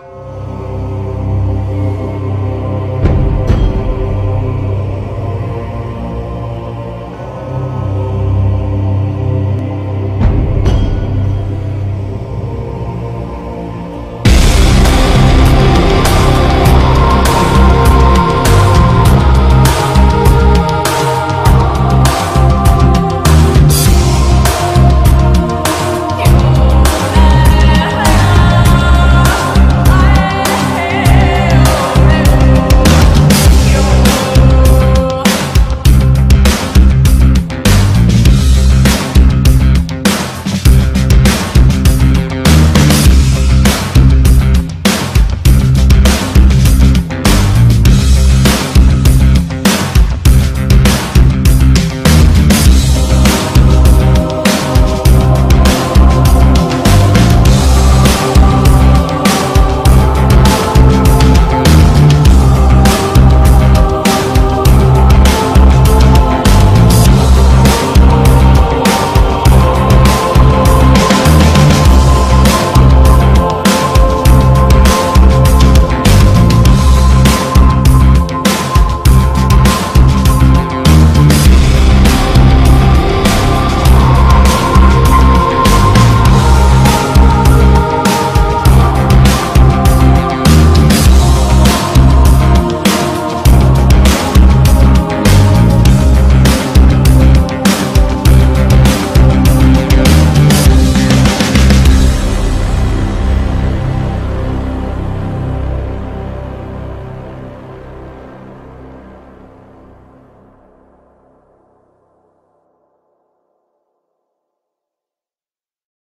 you